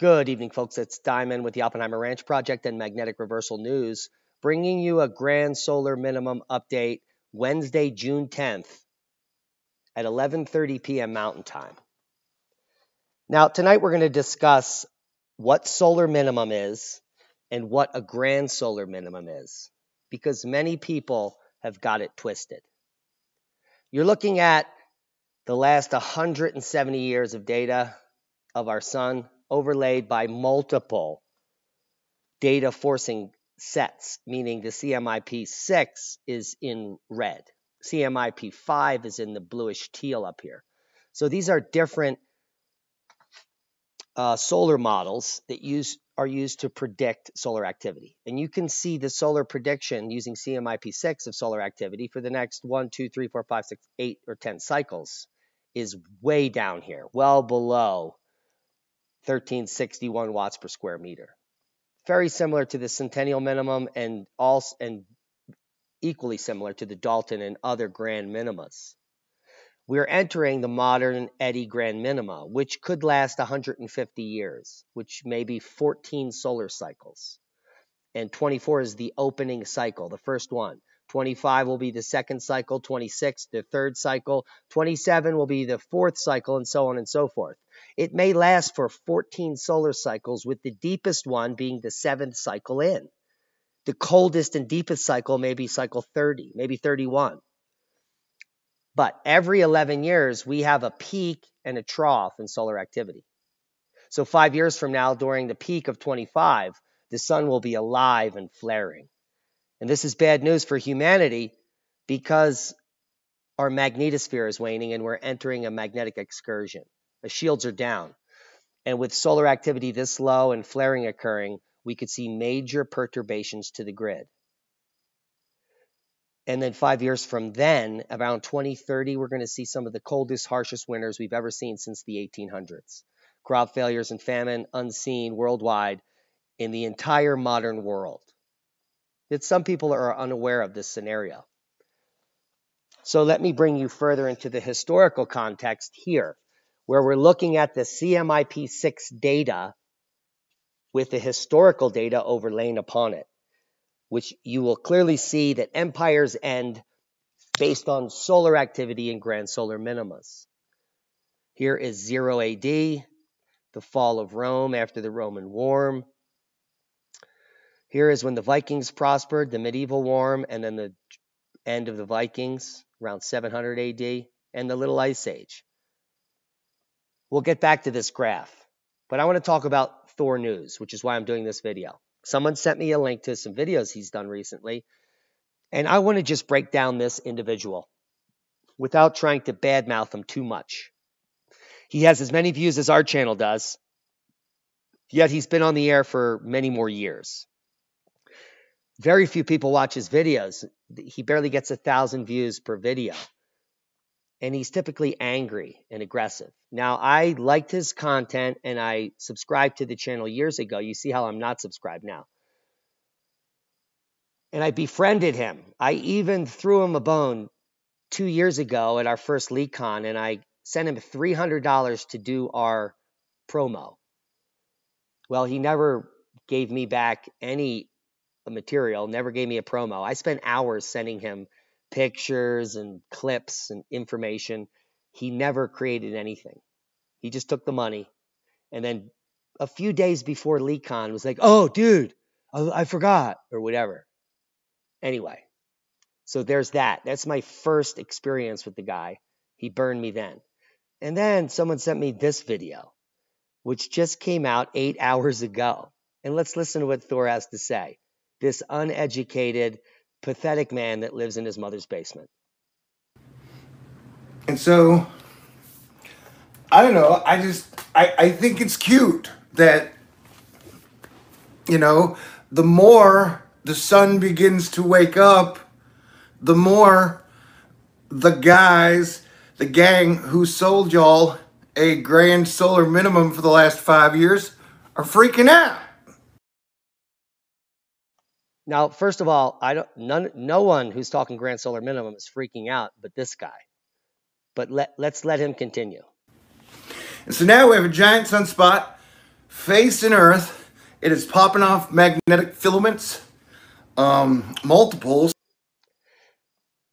Good evening, folks. It's Diamond with the Oppenheimer Ranch Project and Magnetic Reversal News, bringing you a grand solar minimum update Wednesday, June 10th at 11:30 p.m. Mountain Time. Now, tonight we're going to discuss what solar minimum is and what a grand solar minimum is, because many people have got it twisted. You're looking at the last 170 years of data of our sun overlaid by multiple data forcing sets, meaning the CMIP 6 is in red. CMIP 5 is in the bluish teal up here. So these are different uh, solar models that use are used to predict solar activity. And you can see the solar prediction using CMIP6 of solar activity for the next one, two, three, four, five, six, eight, or 10 cycles is way down here, well below 1361 watts per square meter. Very similar to the centennial minimum and also and equally similar to the Dalton and other grand minimas. We are entering the modern eddy grand minima, which could last 150 years, which may be 14 solar cycles. And 24 is the opening cycle, the first one. 25 will be the second cycle, 26 the third cycle, 27 will be the fourth cycle, and so on and so forth. It may last for 14 solar cycles, with the deepest one being the seventh cycle in. The coldest and deepest cycle may be cycle 30, maybe 31. But every 11 years, we have a peak and a trough in solar activity. So, five years from now, during the peak of 25, the sun will be alive and flaring. And this is bad news for humanity because our magnetosphere is waning and we're entering a magnetic excursion. The shields are down. And with solar activity this low and flaring occurring, we could see major perturbations to the grid. And then five years from then, around 2030, we're going to see some of the coldest, harshest winters we've ever seen since the 1800s. Crop failures and famine unseen worldwide in the entire modern world. Yet some people are unaware of this scenario. So let me bring you further into the historical context here, where we're looking at the CMIP6 data with the historical data overlain upon it, which you will clearly see that empires end based on solar activity and grand solar minimas. Here is 0 AD, the fall of Rome after the Roman Warm, here is when the Vikings prospered, the medieval warm, and then the end of the Vikings around 700 AD, and the Little Ice Age. We'll get back to this graph, but I want to talk about Thor News, which is why I'm doing this video. Someone sent me a link to some videos he's done recently, and I want to just break down this individual without trying to badmouth him too much. He has as many views as our channel does, yet he's been on the air for many more years. Very few people watch his videos. He barely gets a thousand views per video. And he's typically angry and aggressive. Now, I liked his content and I subscribed to the channel years ago. You see how I'm not subscribed now. And I befriended him. I even threw him a bone two years ago at our first LeakCon and I sent him $300 to do our promo. Well, he never gave me back any material, never gave me a promo. I spent hours sending him pictures and clips and information. He never created anything. He just took the money. And then a few days before LeakCon was like, oh, dude, I, I forgot, or whatever. Anyway, so there's that. That's my first experience with the guy. He burned me then. And then someone sent me this video, which just came out eight hours ago. And let's listen to what Thor has to say this uneducated, pathetic man that lives in his mother's basement. And so, I don't know. I just, I, I think it's cute that, you know, the more the sun begins to wake up, the more the guys, the gang who sold y'all a grand solar minimum for the last five years are freaking out. Now, first of all, I don't none no one who's talking grand solar minimum is freaking out, but this guy. But let let's let him continue. And so now we have a giant sunspot facing Earth. It is popping off magnetic filaments, um, multiples.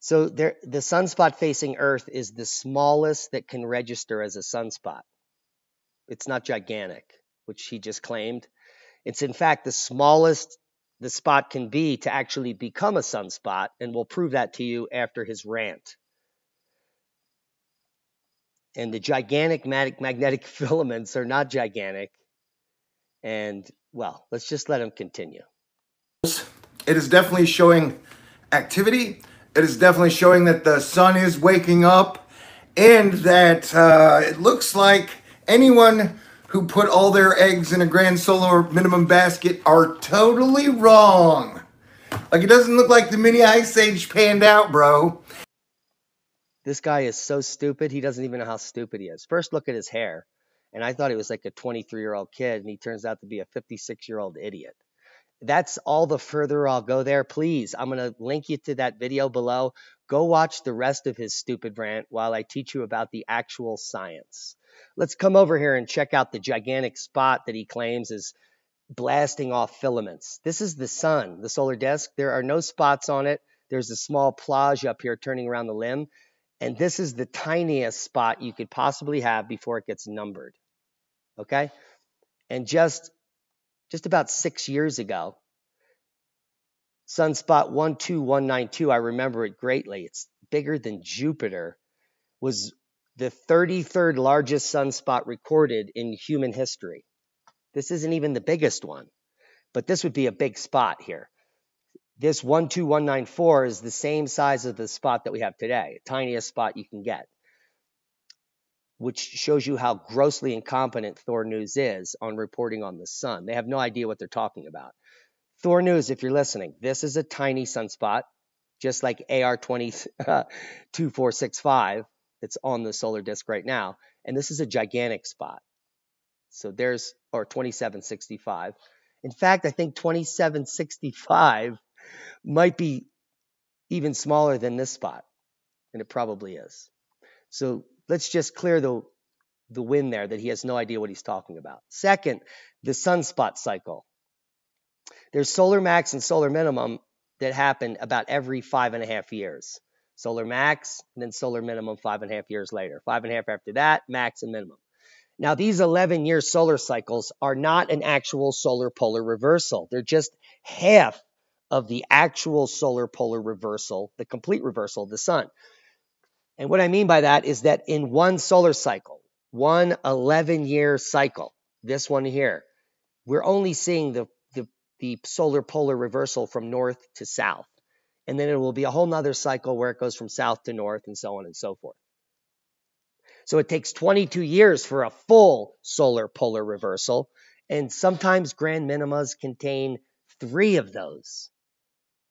So there, the sunspot facing Earth is the smallest that can register as a sunspot. It's not gigantic, which he just claimed. It's in fact the smallest the spot can be to actually become a sunspot, and we'll prove that to you after his rant. And the gigantic magnetic filaments are not gigantic. And, well, let's just let him continue. It is definitely showing activity it is definitely showing that the sun is waking up and that uh, it looks like anyone who put all their eggs in a grand solar minimum basket are totally wrong. Like it doesn't look like the mini ice age panned out, bro. This guy is so stupid, he doesn't even know how stupid he is. First, look at his hair. And I thought he was like a 23 year old kid, and he turns out to be a 56 year old idiot that's all the further I'll go there. Please, I'm going to link you to that video below. Go watch the rest of his stupid rant while I teach you about the actual science. Let's come over here and check out the gigantic spot that he claims is blasting off filaments. This is the sun, the solar disk. There are no spots on it. There's a small plage up here turning around the limb. And this is the tiniest spot you could possibly have before it gets numbered. Okay? And just just about six years ago. Sunspot 12192, I remember it greatly. It's bigger than Jupiter, was the 33rd largest sunspot recorded in human history. This isn't even the biggest one, but this would be a big spot here. This 12194 is the same size as the spot that we have today, the tiniest spot you can get which shows you how grossly incompetent Thor News is on reporting on the sun. They have no idea what they're talking about. Thor News, if you're listening, this is a tiny sunspot, just like AR 2465 that's on the solar disk right now. And this is a gigantic spot. So there's, or 2765. In fact, I think 2765 might be even smaller than this spot. And it probably is. So let's just clear the the wind there that he has no idea what he's talking about. Second, the sunspot cycle. There's solar max and solar minimum that happen about every five and a half years. Solar max and then solar minimum five and a half years later. Five and a half after that, max and minimum. Now, these 11 year solar cycles are not an actual solar polar reversal. They're just half of the actual solar polar reversal, the complete reversal of the sun. And what I mean by that is that in one solar cycle, one 11 year cycle, this one here, we're only seeing the, the, the solar polar reversal from north to south. And then it will be a whole nother cycle where it goes from south to north and so on and so forth. So it takes 22 years for a full solar polar reversal. And sometimes grand minimas contain three of those.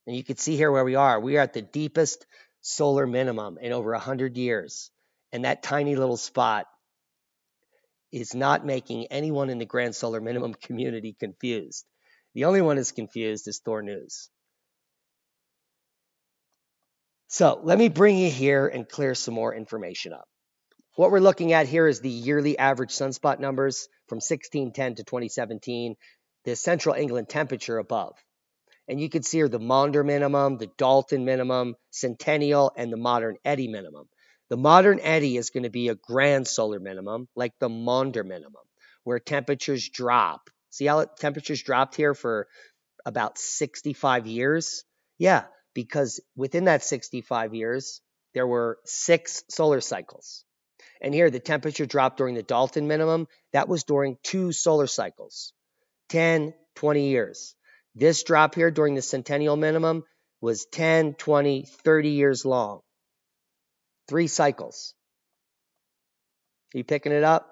And you can see here where we are. We are at the deepest solar minimum in over 100 years. And that tiny little spot is not making anyone in the grand solar minimum community confused. The only one is confused is Thor News. So let me bring you here and clear some more information up. What we're looking at here is the yearly average sunspot numbers from 1610 to 2017, the central England temperature above. And you can see here the Maunder minimum, the Dalton minimum, Centennial, and the modern Eddy minimum. The modern eddy is going to be a grand solar minimum, like the Maunder minimum, where temperatures drop. See how temperatures dropped here for about 65 years? Yeah, because within that 65 years, there were six solar cycles. And here, the temperature dropped during the Dalton minimum. That was during two solar cycles 10, 20 years. This drop here during the centennial minimum was 10, 20, 30 years long. Three cycles. Are you picking it up?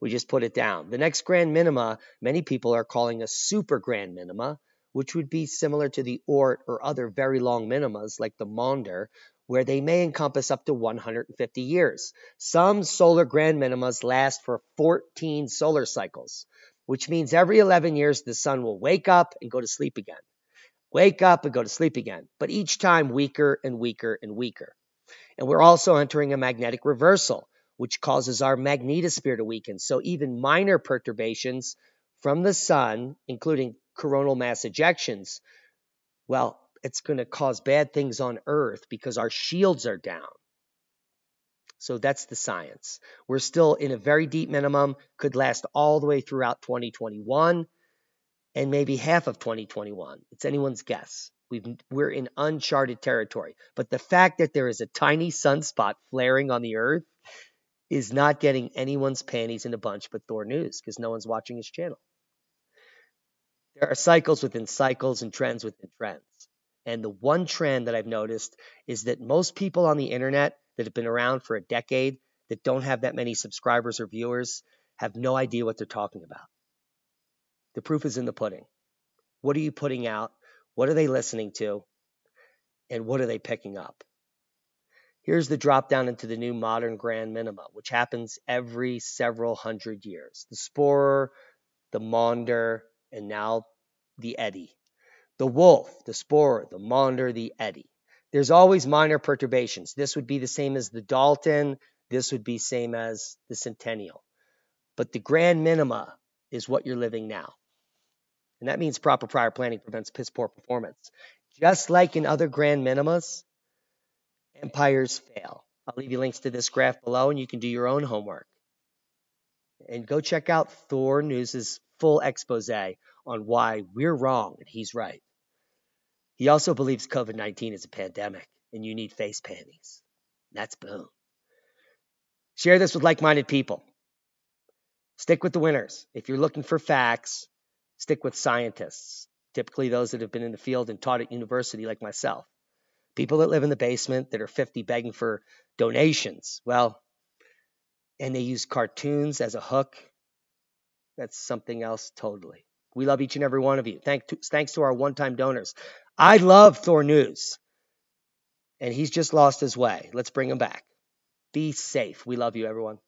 We just put it down. The next grand minima, many people are calling a super grand minima, which would be similar to the Oort or other very long minimas like the Maunder, where they may encompass up to 150 years. Some solar grand minimas last for 14 solar cycles which means every 11 years the sun will wake up and go to sleep again. Wake up and go to sleep again, but each time weaker and weaker and weaker. And we're also entering a magnetic reversal, which causes our magnetosphere to weaken. So even minor perturbations from the sun, including coronal mass ejections, well, it's going to cause bad things on Earth because our shields are down. So that's the science. We're still in a very deep minimum, could last all the way throughout 2021 and maybe half of 2021. It's anyone's guess. We've, we're in uncharted territory. But the fact that there is a tiny sunspot flaring on the Earth is not getting anyone's panties in a bunch but Thor News because no one's watching his channel. There are cycles within cycles and trends within trends. And the one trend that I've noticed is that most people on the internet that have been around for a decade that don't have that many subscribers or viewers have no idea what they're talking about. The proof is in the pudding. What are you putting out? What are they listening to? And what are they picking up? Here's the drop down into the new modern grand minima, which happens every several hundred years. The Sporer, the Maunder, and now the Eddy. The Wolf, the Sporer, the Maunder, the Eddy. There's always minor perturbations. This would be the same as the Dalton. This would be same as the Centennial. But the grand minima is what you're living now. And that means proper prior planning prevents piss poor performance. Just like in other grand minimas, empires fail. I'll leave you links to this graph below and you can do your own homework. And go check out Thor News's full expose on why we're wrong and he's right. He also believes COVID 19 is a pandemic and you need face panties. That's boom. Share this with like minded people. Stick with the winners. If you're looking for facts, stick with scientists, typically those that have been in the field and taught at university, like myself. People that live in the basement that are 50 begging for donations. Well, and they use cartoons as a hook. That's something else totally. We love each and every one of you. Thank to, thanks to our one time donors. I love Thor News. And he's just lost his way. Let's bring him back. Be safe. We love you, everyone.